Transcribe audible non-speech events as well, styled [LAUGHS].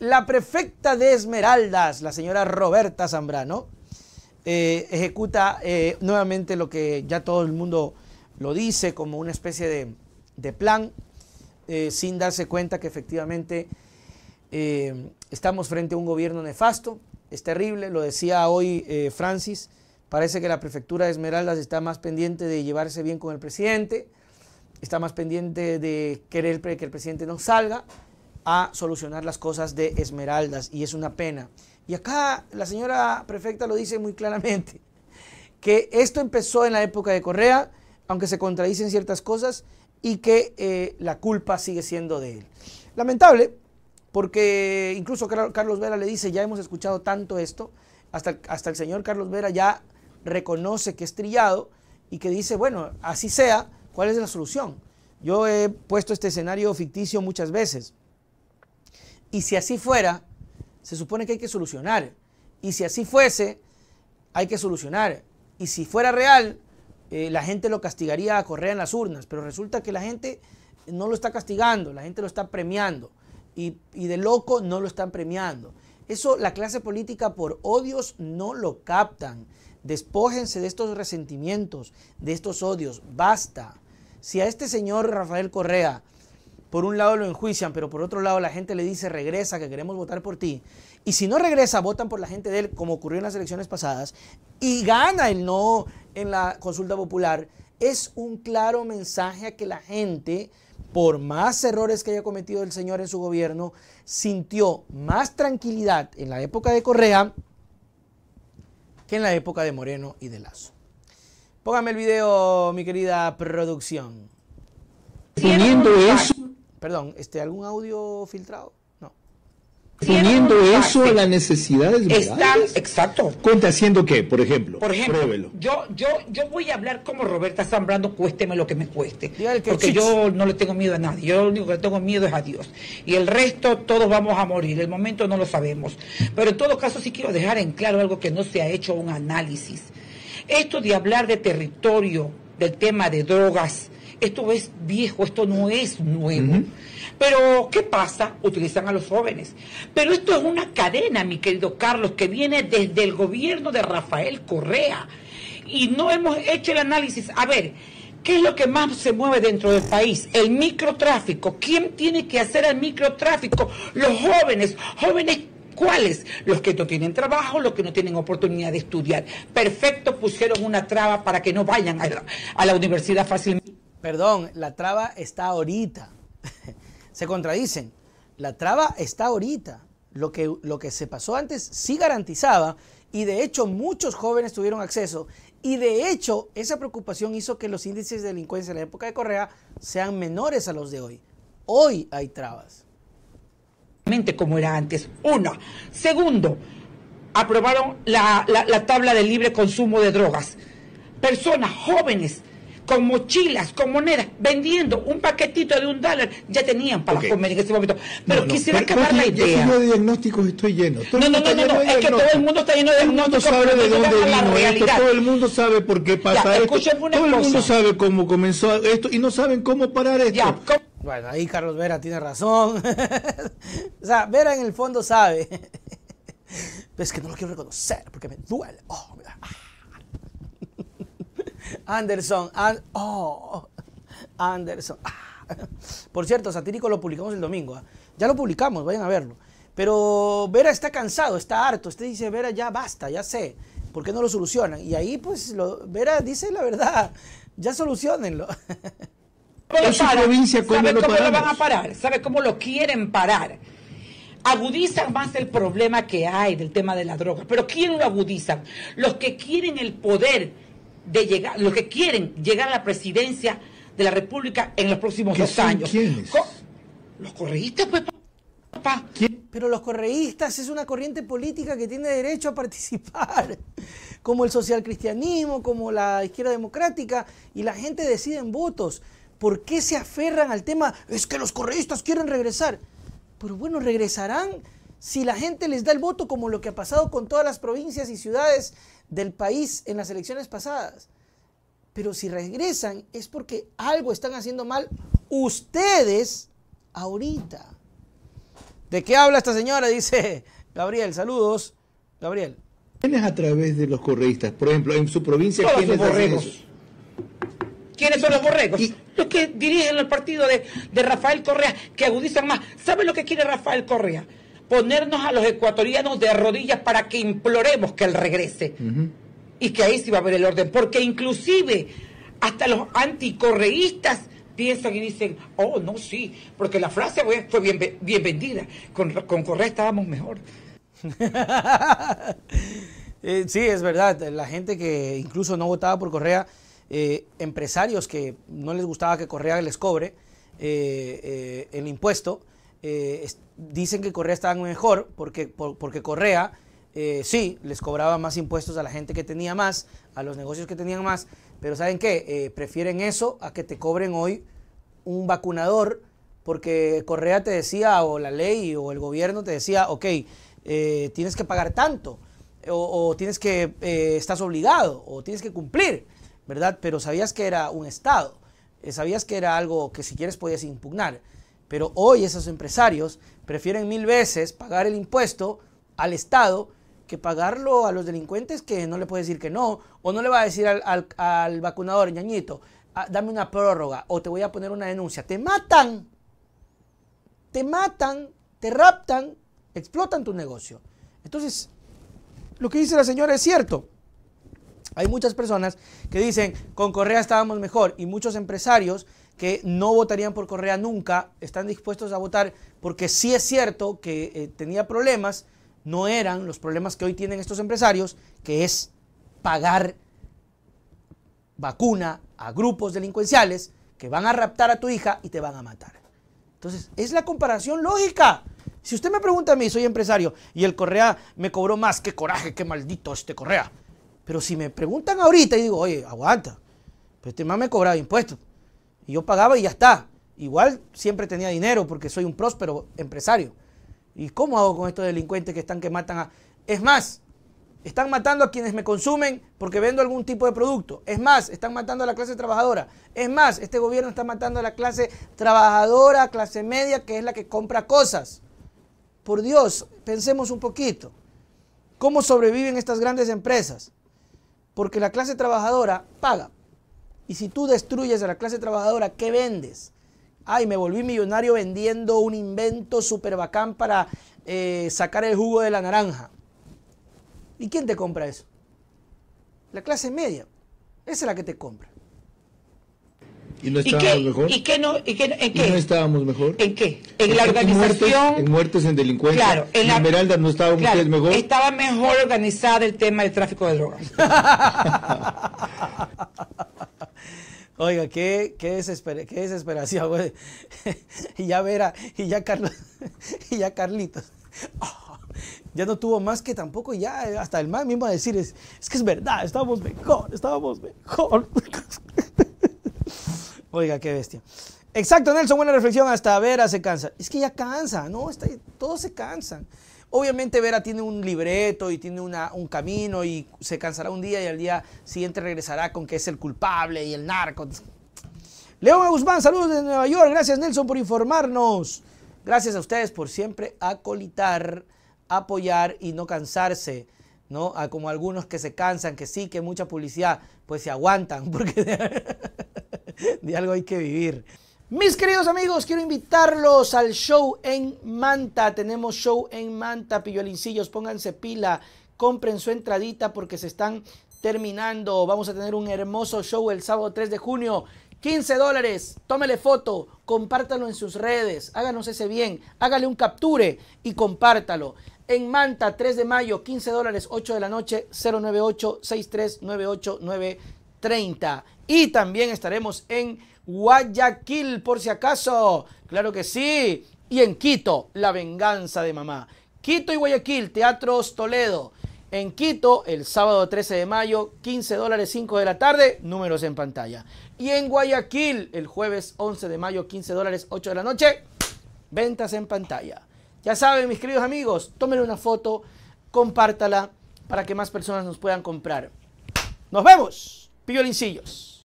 La prefecta de Esmeraldas, la señora Roberta Zambrano, eh, ejecuta eh, nuevamente lo que ya todo el mundo lo dice como una especie de, plan, eh, sin darse cuenta que efectivamente estamos frente a un gobierno nefasto, es terrible, lo decía hoy Francis, parece que la prefectura de Esmeraldas está más pendiente de llevarse bien con el presidente, está más pendiente de querer que el presidente no salga, a solucionar las cosas de Esmeraldas y es una pena. Y acá la señora prefecta lo dice muy claramente, que esto empezó en la época de Correa, aunque se contradicen ciertas cosas, y que eh, la culpa sigue siendo de él. Lamentable, porque incluso Carlos Vera le dice, ya hemos escuchado tanto esto, hasta, hasta el señor Carlos Vera ya reconoce que es trillado y que dice, bueno, así sea, ¿cuál es la solución? Yo he puesto este escenario ficticio muchas veces. Y si así fuera, se supone que hay que solucionar. Y si así fuese, hay que solucionar. Y si fuera real, eh, la gente lo castigaría a correr en las urnas. Pero resulta que la gente no lo está castigando, la gente lo está premiando. Y, y de loco no lo están premiando. Eso la clase política por odios no lo captan. Despójense de estos resentimientos, de estos odios. Basta. Si a este señor Rafael Correa por un lado lo enjuician, pero por otro lado la gente le dice regresa, que queremos votar por ti. Y si no regresa, votan por la gente de él, como ocurrió en las elecciones pasadas, y gana el no en la consulta popular, es un claro mensaje a que la gente, por más errores que haya cometido el señor en su gobierno, sintió más tranquilidad en la época de Correa que en la época de Moreno y de Lazo. Póngame el video, mi querida producción. Teniendo eso Perdón, este, ¿algún audio filtrado? No. Poniendo eso a la necesidad de Están, exacto. ¿Cuenta haciendo qué, por ejemplo? Por ejemplo, yo, yo, yo voy a hablar como Roberta Zambrano, cuésteme lo que me cueste. porque yo no le tengo miedo a nadie. Yo lo único que le tengo miedo es a Dios. Y el resto, todos vamos a morir. El momento no lo sabemos. Pero en todo caso, sí quiero dejar en claro algo que no se ha hecho un análisis. Esto de hablar de territorio, del tema de drogas, esto es viejo, esto no es nuevo. Pero, ¿qué pasa? Utilizan a los jóvenes. Pero esto es una cadena, mi querido Carlos, que viene desde el gobierno de Rafael Correa. Y no hemos hecho el análisis. A ver, ¿qué es lo que más se mueve dentro del país? El microtráfico. ¿Quién tiene que hacer el microtráfico? Los jóvenes. Jóvenes ¿Cuáles? Los que no tienen trabajo, los que no tienen oportunidad de estudiar. Perfecto, pusieron una traba para que no vayan a la, a la universidad fácilmente. Perdón, la traba está ahorita. [LAUGHS] se contradicen. La traba está ahorita. Lo que, lo que se pasó antes sí garantizaba y de hecho muchos jóvenes tuvieron acceso y de hecho esa preocupación hizo que los índices de delincuencia en la época de Correa sean menores a los de hoy. Hoy hay trabas. Como era antes. Una. Segundo, aprobaron la, la tabla de libre consumo de drogas. Personas jóvenes con mochilas, con monedas, vendiendo un paquetito de un dólar, ya tenían para comer en ese momento. Pero quisiera acabar la idea. Yo de diagnósticos estoy lleno. no, no, no, no, es que todo el mundo está lleno de diagnósticos. Todo el mundo sabe de dónde vino esto, todo el mundo sabe por qué pasa esto, todo el mundo sabe cómo comenzó esto y no saben cómo parar esto. bueno, ahí Carlos Vera tiene razón. [LAUGHS] o sea, Vera en el fondo sabe. [LAUGHS] Pero es que no lo quiero reconocer porque me duele. Oh, Anderson, oh, Anderson. Ah. Por cierto, Satírico lo publicamos el domingo. ¿ah? Ya lo publicamos, vayan a verlo. Pero Vera está cansado, está harto. Usted dice, Vera, ya basta, ya sé. ¿Por qué no lo solucionan? Y ahí, pues, Vera dice la verdad. Ya solucionenlo. [LAUGHS] provincia, ¿Sabe cómo lo van a parar? ¿Sabe cómo lo quieren parar? agudizan más el problema que hay del tema de la droga. Pero ¿quién lo agudizan? Los que quieren el poder de llegar, los que quieren llegar a la presidencia de la República en los próximos dos años. ¿Quiénes? los correístas, pues, papá. Pero los correístas es una corriente política que tiene derecho a participar, [LAUGHS] como el socialcristianismo, como la izquierda democrática, y la gente decide en votos. ¿Por qué se aferran al tema? Es que los correístas quieren regresar. Pero bueno, regresarán si la gente les da el voto como lo que ha pasado con todas las provincias y ciudades del país en las elecciones pasadas. Pero si regresan es porque algo están haciendo mal ustedes ahorita. ¿De qué habla esta señora? Dice Gabriel, saludos. Gabriel. ¿Quiénes a través de los correístas? Por ejemplo, en su provincia, ¿quiénes borregos? ¿Quiénes son los borregos? Los que dirigen el partido de, Rafael Correa, que agudizan más. ¿Sabe lo que quiere Rafael Correa? Ponernos a los ecuatorianos de rodillas para que imploremos que él regrese. Y que ahí sí va a haber el orden. Porque inclusive hasta los anticorreístas piensan y dicen, oh, no, sí, porque la frase fue bien, bien vendida. Con, con Correa estábamos mejor. [LAUGHS] Eh, sí, es verdad. La gente que incluso no votaba por Correa, eh, empresarios que no les gustaba que Correa les cobre eh, el impuesto, dicen que Correa estaba mejor porque, porque Correa sí les cobraba más impuestos a la gente que tenía más, a los negocios que tenían más, pero ¿saben qué? prefieren eso a que te cobren hoy un vacunador porque Correa te decía, o la ley o el gobierno te decía, ok, eh, tienes que pagar tanto, o, tienes que, eh, estás obligado, o tienes que cumplir, ¿verdad? Pero sabías que era un Estado, eh, sabías que era algo que si quieres podías impugnar. Pero hoy esos empresarios prefieren mil veces pagar el impuesto al Estado que pagarlo a los delincuentes que no le puede decir que no, o no le va a decir al, vacunador, ñañito, ah, dame una prórroga, o te voy a poner una denuncia. Te matan, te matan, te raptan explotan tu negocio. Entonces, lo que dice la señora es cierto. Hay muchas personas que dicen, con Correa estábamos mejor y muchos empresarios que no votarían por Correa nunca están dispuestos a votar porque sí es cierto que eh, tenía problemas, no eran los problemas que hoy tienen estos empresarios, que es pagar vacuna a grupos delincuenciales que van a raptar a tu hija y te van a matar. Entonces, es la comparación lógica. Si usted me pregunta a mí, soy empresario, y el Correa me cobró más, qué coraje, qué maldito este Correa. Pero si me preguntan ahorita y digo, oye, aguanta, pues este más me cobraba impuestos. Y yo pagaba y ya está. Igual siempre tenía dinero porque soy un próspero empresario. ¿Y cómo hago con estos delincuentes que están que matan a... Es más, están matando a quienes me consumen porque vendo algún tipo de producto. Es más, están matando a la clase trabajadora. Es más, este gobierno está matando a la clase trabajadora, clase media, que es la que compra cosas. Por Dios, pensemos un poquito. ¿Cómo sobreviven estas grandes empresas? Porque la clase trabajadora paga. Y si tú destruyes a la clase trabajadora, ¿qué vendes? Ay, me volví millonario vendiendo un invento súper bacán para eh, sacar el jugo de la naranja. ¿Y quién te compra eso? La clase media. Esa es la que te compra. ¿Y no estábamos mejor? ¿Y qué no, y qué, en qué? ¿Y no estábamos mejor? ¿En qué? En la organización. En muertes, en, delincuencia. Claro, en, la Esmeralda no estaban ustedes mejor. Estaba mejor organizada el tema del tráfico de drogas. [LAUGHS] Oiga, qué, qué, desesperación, güey. [LAUGHS] y ya Vera, y ya Carlos, [LAUGHS] y ya Carlitos. [LAUGHS] ya no tuvo más que tampoco ya, hasta el más mismo a decir, es, es que es verdad, estábamos mejor, estábamos mejor. Oiga, qué bestia. Exacto, Nelson, buena reflexión. Hasta Vera se cansa. Es que ya cansa, ¿no? Está, todos se cansan. Obviamente Vera tiene un libreto y tiene una, un camino y se cansará un día y al día siguiente regresará con que es el culpable y el narco. León Guzmán, saludos desde Nueva York. Gracias Nelson por informarnos. Gracias a ustedes por siempre acolitar, apoyar y no cansarse. ¿no? como algunos que se cansan, que sí, que mucha publicidad, pues se aguantan, [LAUGHS] porque de, algo hay que vivir. Mis queridos amigos, quiero invitarlos al show en Manta. Tenemos show en Manta, pillolincillos, pónganse pila, compren su entradita porque se están terminando. Vamos a tener un hermoso show el sábado 3 de junio. 15 dólares, tómele foto, compártalo en sus redes, háganos ese bien, hágale un capture y compártalo. En Manta, 3 de mayo, 15 dólares, 8 de la noche, 098-6398930. Y también estaremos en Guayaquil, por si acaso. Claro que sí. Y en Quito, La Venganza de Mamá. Quito y Guayaquil, Teatros Toledo. En Quito, el sábado 13 de mayo, 15 dólares 5 de la tarde, números en pantalla. Y en Guayaquil, el jueves 11 de mayo, 15 dólares 8 de la noche, ventas en pantalla. Ya saben, mis queridos amigos, tómenle una foto, compártala para que más personas nos puedan comprar. Nos vemos, piolincillos.